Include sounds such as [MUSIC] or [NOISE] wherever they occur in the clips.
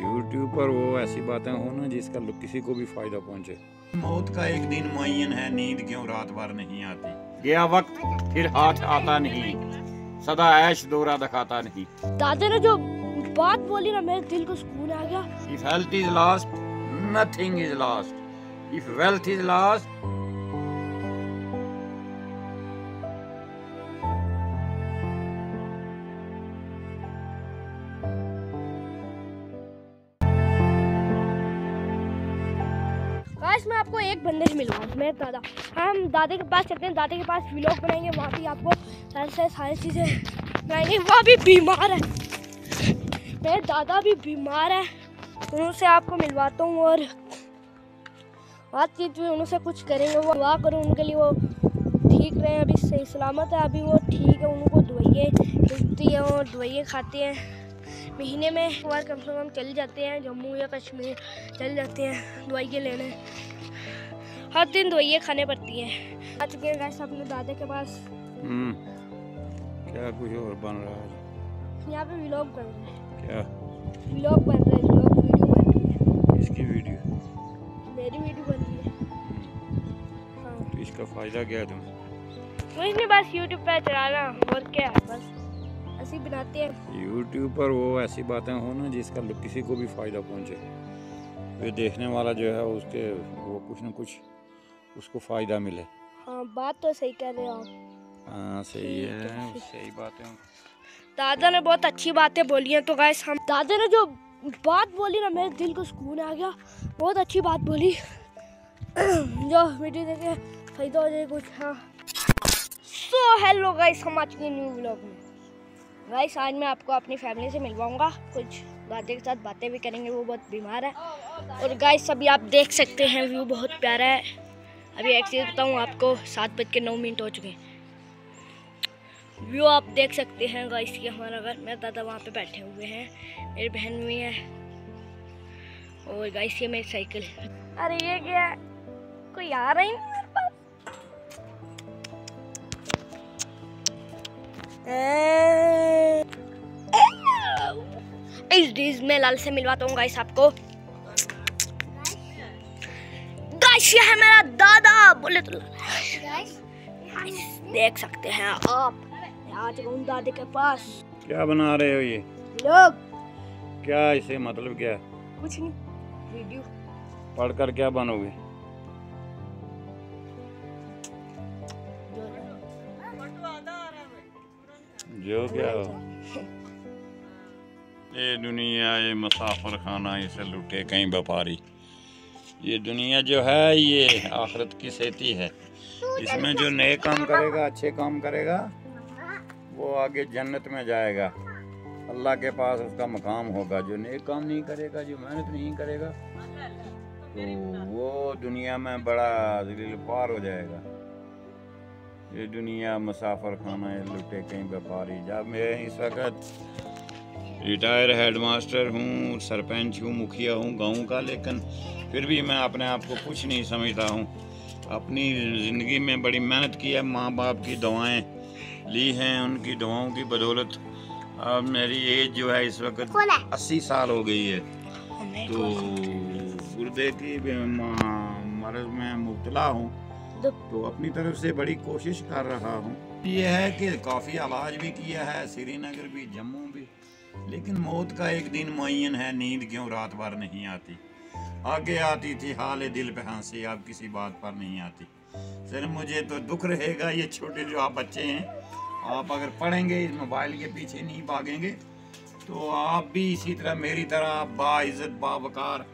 YouTube पर वो ऐसी बातें हो ना जिसका किसी को भी फ़ायदा पहुँचे। मौत का एक दिन मुयन है नींद क्यों रात भर नहीं आती? गया वक्त फिर हाथ आता नहीं। सदा ऐश दौरा दिखाता नहीं। दादा ने जो बात बोली ना मेरे दिल को सुकून आ गया। If health is lost, nothing is lost. If wealth is lost, guys मैं आपको एक बंदे से मिलूँगा, मेरे दादा। हम दादा के पास चलते हैं, दादा के पास व्लॉग बनाएँगे, वहाँ भी आपको सारी सारी चीज़ें बनाएँगे। वह भी बीमार है। मेरे दादा भी बीमार है। उनसे आपको मिलवाता हूँ और बातचीत भी उनसे कुछ करेंगे। वो दुआ करूँ उनके लिए, वो ठीक रहे। अभी सही सलामत है, अभी वो ठीक है, उनको दवाइयाँ मिलती हैं और दवाइयाँ खाते हैं। महीने में एक बार कम से कम चल जाते हैं जम्मू या कश्मीर चल जाते हैं दवाइयाँ लेने। हर दिन दवाइयाँ खाने पड़ती हैं। आ चुके हैं गाइस अपने दादा के पास। हम्म, क्या कुछ और बन रहा है? यहाँ पे व्लॉग बन रहे हैं। क्या? व्लॉग बन रहे हैं व्लॉग वीडियो बन रही है। इसकी वीडियो मेरी वीडियो बन रही है। हाँ। तो इसका फ़ायदा क्या है तुम्हें? कुछ नहीं बस यूट्यूब पे चलाना और क्या है बस। ऐसे बनाते हैं। यूट्यूब पर वो ऐसी बातें हो ना जिसका किसी को भी फ़ायदा पहुँचे। वे देखने वाला जो है उसके वो कुछ ना कुछ उसको फ़ायदा मिले। हाँ बात तो सही कर रहे हो आप। हाँ सही है सही बातें दादा ने बहुत अच्छी बातें बोली हैं तो गाइस हम दादा ने जो बात बोली ना मेरे दिल को सुकून आ गया। बहुत अच्छी बात बोली। [CLEARS THROAT] जो वीडियो देखे फ़ायदा हो जाए कुछ। हाँ। सो हेलो गाइस हम आज के न्यू व्लॉग में। गाइस आज मैं आपको अपनी फैमिली से मिलवाऊँगा। कुछ दादा के साथ बातें भी करेंगे, वो बहुत बीमार है। और गाइस अभी आप देख सकते हैं व्यू बहुत प्यारा है। अभी एक चीज़ बताऊँ आपको, सात बज के नौ मिनट हो चुके हैं। व्यू आप देख सकते हैं गाइस ये हमारा घर, मेरे दादा वहाँ पे बैठे हुए हैं। मेरी बहन भी है। और गाइस ये मेरी साइकिल अरे, ये क्या? कोई आ रहा ही नहीं मेरे पास? इस डीज में लाल से मिलवाता हूँ गाइस आपको। गाइस ये है मेरा दादा बोले तो देख सकते हैं आप। मैं आ चुका हूँ दादे के पास। क्या बना रहे हो ये? लोग क्या इसे मतलब क्या? कुछ नहीं वीडियो पढ़कर क्या बनोगे? जो क्या हो? ये दुनिया, ये मुसाफर खाना, इसे लुटे कहीं व्यापारी। ये दुनिया जो है, ये आखरत की सेती है। इसमें जो नए काम करेगा, अच्छे काम करेगा, वो आगे जन्नत में जाएगा। अल्लाह के पास उसका मकाम होगा। जो नए काम नहीं करेगा, जो मेहनत नहीं करेगा तो वो दुनिया में बड़ा जलील पार हो जाएगा। ये दुनिया मुसाफर खाना है लुटे कहीं व्यापारी। जब मैं इस वक्त रिटायर हेडमास्टर हूँ सरपंच हूँ मुखिया हूँ गाँव का लेकिन फिर भी मैं अपने आप को कुछ नहीं समझता हूँ। अपनी ज़िंदगी में बड़ी मेहनत की है माँ बाप की दवाएँ ली हैं उनकी दवाओं की बदौलत अब मेरी एज जो है इस वक्त अस्सी साल हो गई है। तो गुर्दे की मर्ज में मुबतला हूँ। तो अपनी तरफ़ से बड़ी कोशिश कर रहा हूँ। ये है कि काफ़ी आवाज़ भी किया है श्रीनगर भी जम्मू भी। लेकिन मौत का एक दिन मुन है, नींद क्यों रात भर नहीं आती? आगे आती थी, हाल दिल पे हँसी, अब किसी बात पर नहीं आती। सर मुझे तो दुख रहेगा, ये छोटे जो आप बच्चे हैं, आप अगर पढ़ेंगे, इस मोबाइल के पीछे नहीं भागेंगे तो आप भी इसी तरह, मेरी तरह बाइज्जत, बावकार,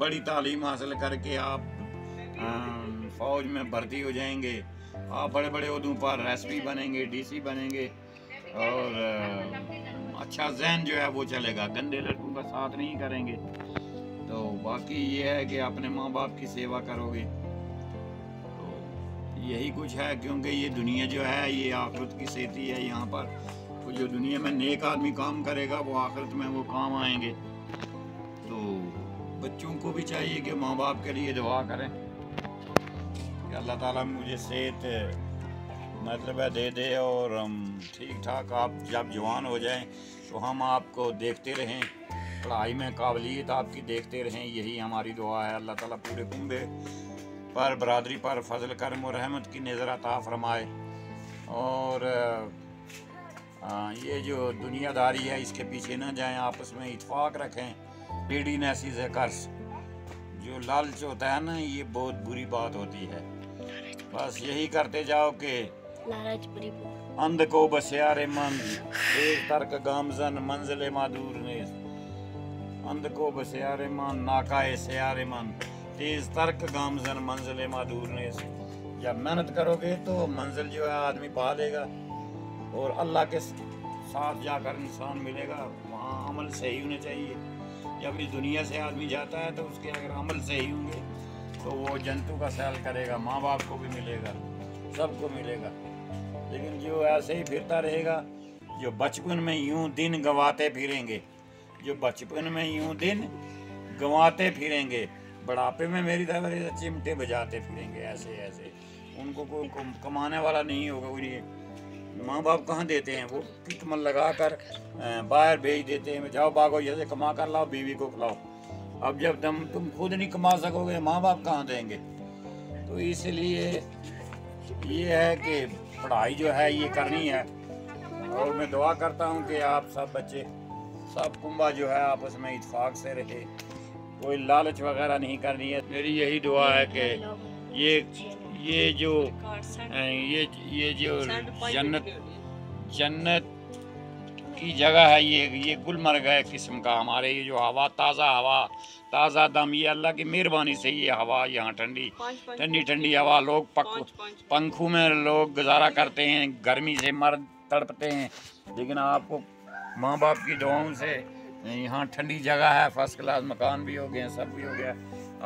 बड़ी तालीम हासिल करके आप फौज में भर्ती हो जाएँगे। आप बड़े बड़े उहदों पर एस बनेंगे, डीसी बनेंगे, और अच्छा जहन जो है वो चलेगा। गंदे लड़कों का साथ नहीं करेंगे। तो बाकी ये है कि अपने माँ बाप की सेवा करोगे। तो यही कुछ है, क्योंकि ये दुनिया जो है, ये आखिरत की सेती है यहाँ पर। तो जो दुनिया में नेक आदमी काम करेगा, वो आखिरत में वो काम आएँगे। तो बच्चों को भी चाहिए कि माँ बाप के लिए दुआ करें। कि अल्लाह ताला मुझे सेहत मतलब है दे दे और हम ठीक ठाक आप जब जवान हो जाएँ तो हम आपको देखते रहें। पढ़ाई में काबिलियत आपकी देखते रहें, यही हमारी दुआ है। अल्लाह ताला पूरे कुंबे पर, बरदरी पर फजल, करम और रहमत की नज़र अता फरमाए। और ये जो दुनियादारी है, इसके पीछे ना जाएँ, आपस में इतफाक रखें। टेढ़ी नैसी से कर्ज। जो लालच होता है ना, ये बहुत बुरी बात होती है। बस यही करते जाओ कि अंध को बसियारे तेज तर्क गामजन, मंजिल मादूर ने अंध को मन नाकाए सियारे मन तेज तर्क गामजन, मंजिल मादूर ने जब मेहनत करोगे तो मंजिल जो है आदमी पा लेगा, और अल्लाह के साथ जाकर इंसान मिलेगा, वहाँ अमल सही होने चाहिए। जब इस दुनिया से आदमी जाता है तो उसके अगर अमल सही होंगे तो वो जंतु का सैल करेगा, माँ बाप को भी मिलेगा, सबको मिलेगा। लेकिन जो ऐसे ही फिरता रहेगा, जो बचपन में यूँ दिन गंवाते फिरेंगे, जो बचपन में यूँ दिन गंवाते फिरेंगे, बुढ़ापे में मेरी तरह चिमटे बजाते फिरेंगे, ऐसे ऐसे। उनको कोई कमाने वाला नहीं होगा, कोई। माँ बाप कहाँ देते हैं वो? किकमल लगा कर बाहर भेज देते हैं, जाओ भागो जैसे कमा कर लाओ, बीवी को खिलाओ। अब जब तुम तुम खुद नहीं कमा सकोगे माँ बाप कहाँ देंगे? तो इसलिए ये है कि पढ़ाई जो है ये करनी है। और मैं दुआ करता हूँ कि आप सब बच्चे, सब कुंबा जो है आपस में इतफाक़ से रहे। कोई लालच वगैरह नहीं करनी है। मेरी यही दुआ है कि ये ये जो, ये ये जो जन्नत जन्नत की जगह है ये ये गुलमर्ग है किस्म का हमारे ये जो हवा ताज़ा हवा ताज़ा दम ये अल्लाह की मेहरबानी से ये हवा यहाँ ठंडी ठंडी ठंडी हवा लोग पक पंखों में लोग गुजारा करते हैं गर्मी से मर तड़पते हैं लेकिन आपको माँ बाप की दुआओं से यहाँ ठंडी जगह है फ़र्स्ट क्लास मकान भी हो गए सब भी हो गया।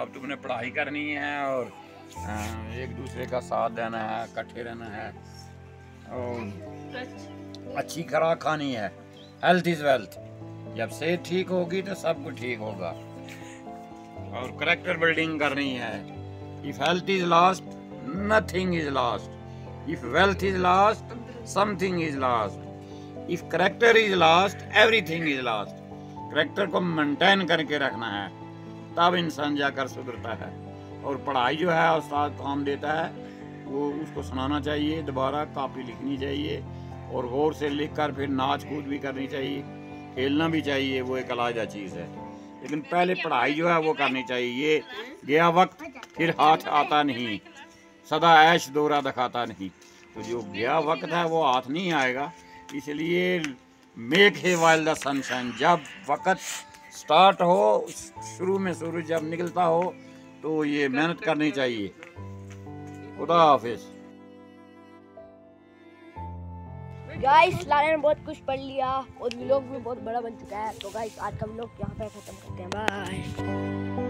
अब तुमने पढ़ाई करनी है और एक दूसरे का साथ देना है इकट्ठे रहना है और अच्छी खुराक खानी है। हेल्थ इज़ वेल्थ जब सेहत ठीक होगी तो सब कुछ ठीक होगा। और करेक्टर बिल्डिंग करनी है। If health is lost nothing is lost if wealth is lost something is lost if character is lost everything is lost character को मेंटेन करके रखना है। तब इंसान जाकर सुधरता है। और पढ़ाई जो है, उस्ताद काम देता है। वो उसको सुनाना चाहिए, दोबारा कॉपी लिखनी चाहिए। और गौर से लिख कर फिर नाच कूद भी करनी चाहिए, खेलना भी चाहिए, वो एक अलाजा चीज़ है। लेकिन पहले पढ़ाई जो है वो करनी चाहिए, ये गया वक्त फिर हाथ आता नहीं, सदा ऐश दौरा दिखाता नहीं। तो जो गया वक्त है वो हाथ नहीं आएगा, इसलिए मेक है वाइल द सनशाइन जब वक्त स्टार्ट हो, शुरू में सूरज जब निकलता हो तो ये मेहनत करनी चाहिए। खुदा हाफिज़। गाइस लाला ने बहुत कुछ पढ़ लिया और लोग भी बहुत बड़ा बन चुका है। तो गाइस आज का व्लॉग यहाँ पे खत्म करते हैं। बाय